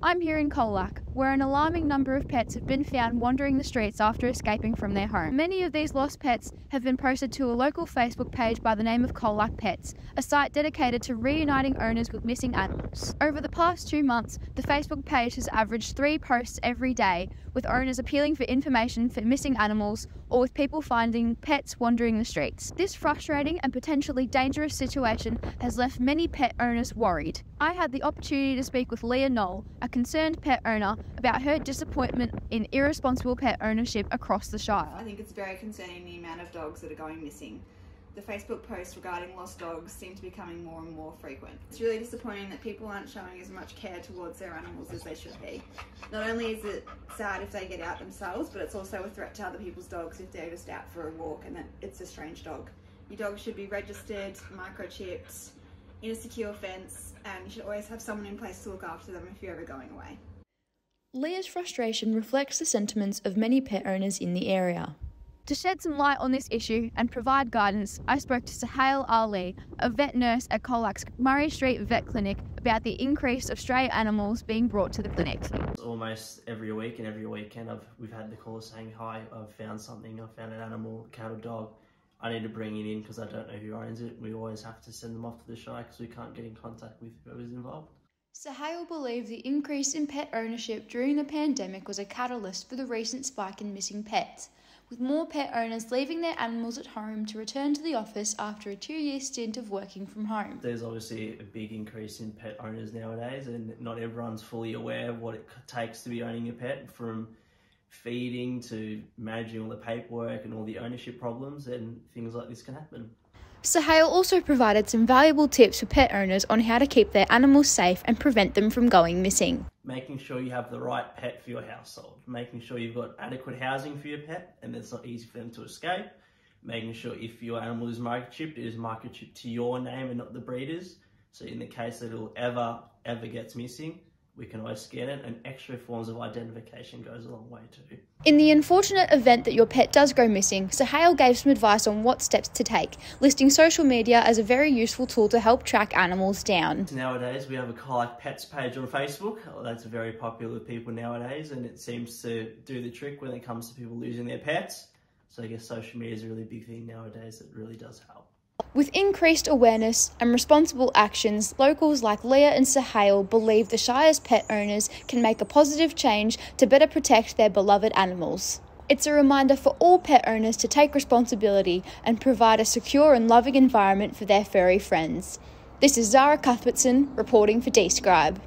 I'm here in Colac, where an alarming number of pets have been found wandering the streets after escaping from their home. Many of these lost pets have been posted to a local Facebook page by the name of Colac Pets, a site dedicated to reuniting owners with missing animals. Over the past two months, the Facebook page has averaged three posts every day, with owners appealing for information for missing animals or with people finding pets wandering the streets. This frustrating and potentially dangerous situation has left many pet owners worried. I had the opportunity to speak with Leah Knoll, a a concerned pet owner about her disappointment in irresponsible pet ownership across the Shire. I think it's very concerning the amount of dogs that are going missing. The Facebook posts regarding lost dogs seem to be becoming more and more frequent. It's really disappointing that people aren't showing as much care towards their animals as they should be. Not only is it sad if they get out themselves, but it's also a threat to other people's dogs if they're just out for a walk and it's a strange dog. Your dog should be registered, microchipped, in a secure fence, and you should always have someone in place to look after them if you're ever going away. Leah's frustration reflects the sentiments of many pet owners in the area. To shed some light on this issue and provide guidance, I spoke to Sahel Ali, a vet nurse at Colac's Murray Street Vet Clinic, about the increase of stray animals being brought to the clinic. Almost every week and every weekend, I've, we've had the callers saying, "Hi, I've found something. I've found an animal, cat or dog." I need to bring it in because I don't know who owns it. We always have to send them off to the Shire because we can't get in contact with whoever's involved. Sahale believed the increase in pet ownership during the pandemic was a catalyst for the recent spike in missing pets, with more pet owners leaving their animals at home to return to the office after a two year stint of working from home. There's obviously a big increase in pet owners nowadays, and not everyone's fully aware of what it takes to be owning a pet from feeding to managing all the paperwork and all the ownership problems, and things like this can happen. Sahale also provided some valuable tips for pet owners on how to keep their animals safe and prevent them from going missing. Making sure you have the right pet for your household, making sure you've got adequate housing for your pet and it's not easy for them to escape, making sure if your animal is microchipped, it is microchipped to your name and not the breeder's. So in the case that it ever, ever gets missing, we can always scan it, and extra forms of identification goes a long way too. In the unfortunate event that your pet does go missing, Sahale gave some advice on what steps to take, listing social media as a very useful tool to help track animals down. Nowadays, we have a Colac Pets page on Facebook. Oh, that's very popular with people nowadays, and it seems to do the trick when it comes to people losing their pets. So I guess social media is a really big thing nowadays that really does help. With increased awareness and responsible actions, locals like Leah and Sahale believe the Shire's pet owners can make a positive change to better protect their beloved animals. It's a reminder for all pet owners to take responsibility and provide a secure and loving environment for their furry friends. This is Zara Cuthbertson reporting for Describe.